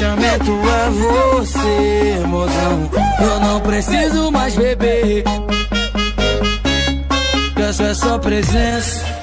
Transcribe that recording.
relaxamento é você, mozão. Eu não preciso mais beber. Peço é sua presença.